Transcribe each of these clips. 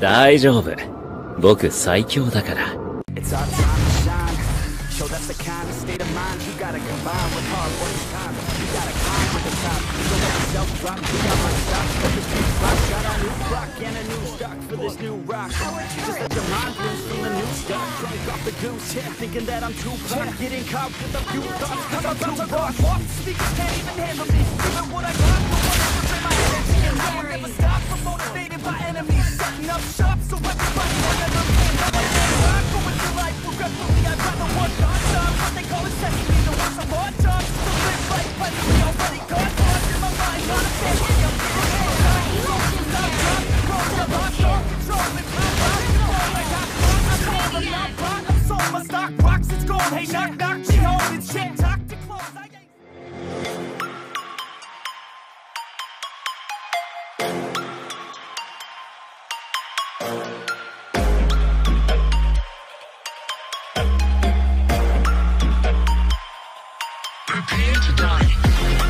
大丈夫僕最強だから It's our time to shine. Show that's the kind of state of mind you gotta combine with hard work and time. You gotta climb with the top. Don't let yourself drop. You got my stock. Streets rock. Got a new rock and a new stock for this new rock. Just let your mind loose from the new stuff. Drunk off the goose, yeah, thinking that I'm too pop. Getting caught with a few thoughts. Cause I'm too rock. Off speakers can't even handle me. Even what I got, no one ever in my energy. And I will never stop. I'm motivated by enemies. up shop so everybody wanna understand how I live. I'm going through life regretfully. I'd rather work non-stop. What they call it sesame, the work's a hard job. To die.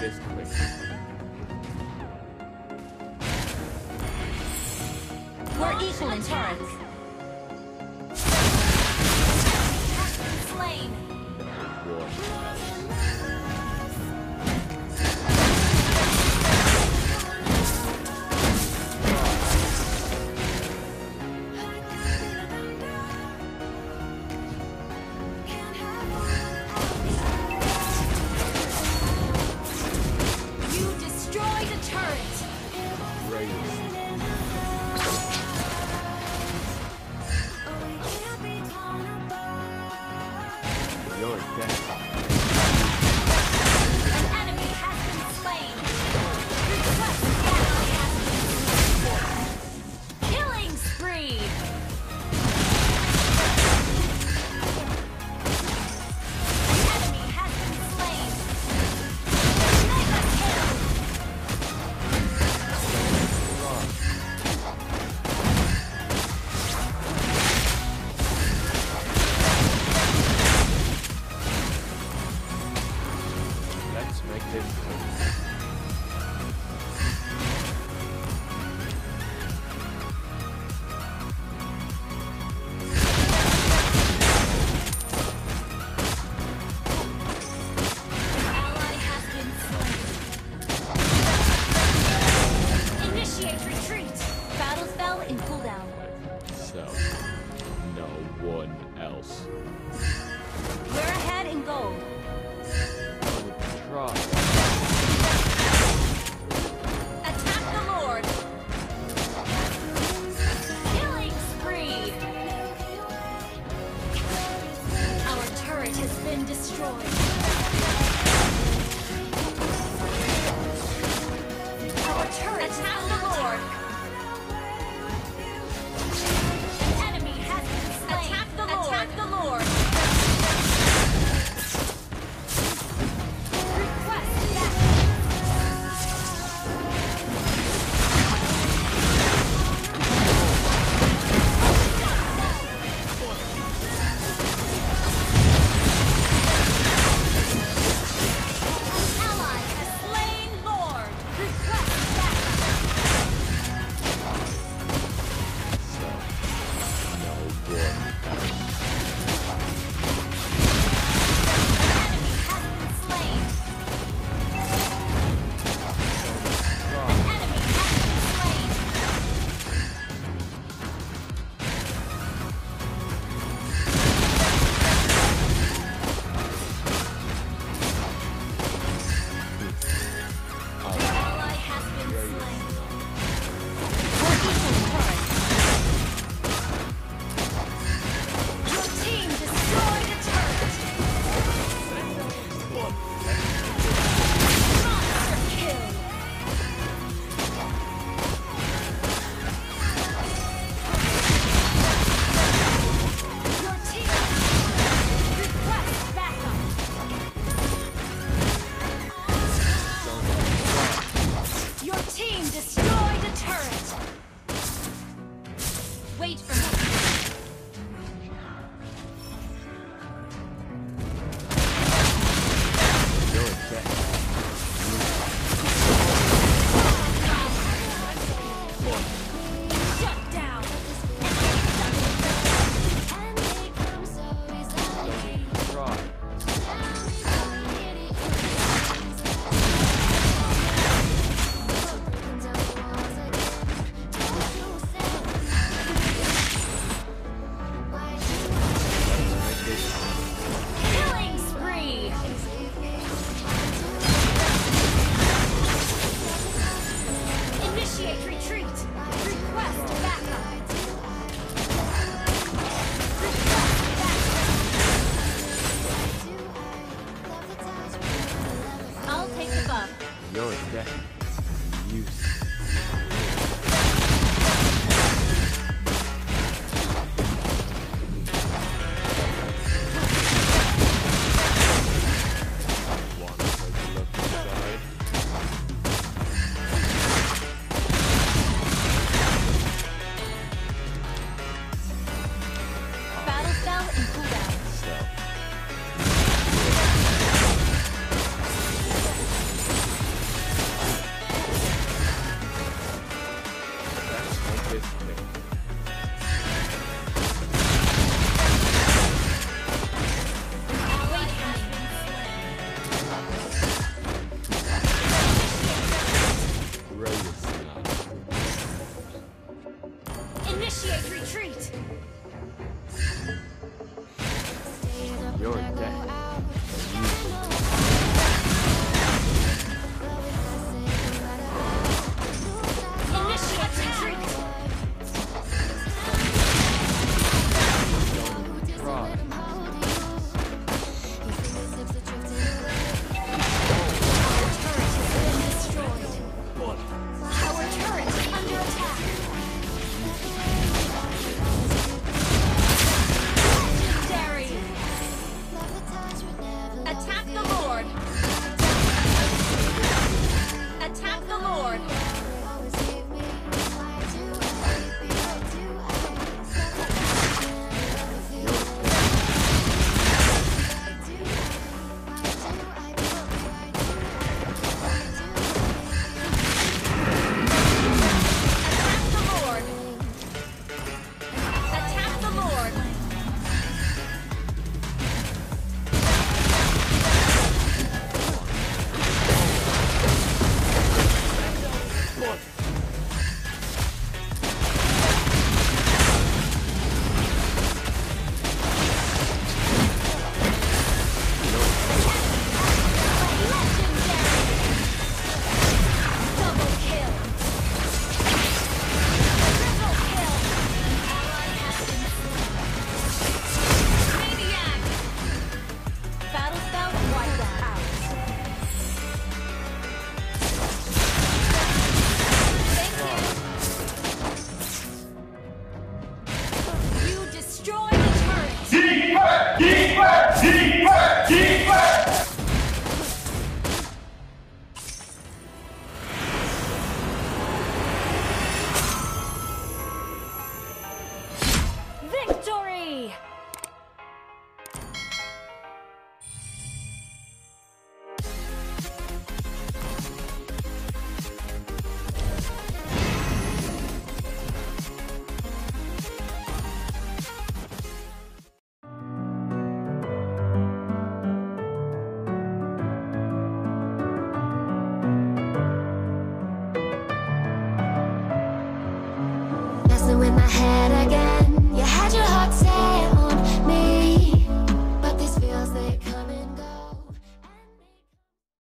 this quick. We're equal in turrets. Slain. One. You're a dead use.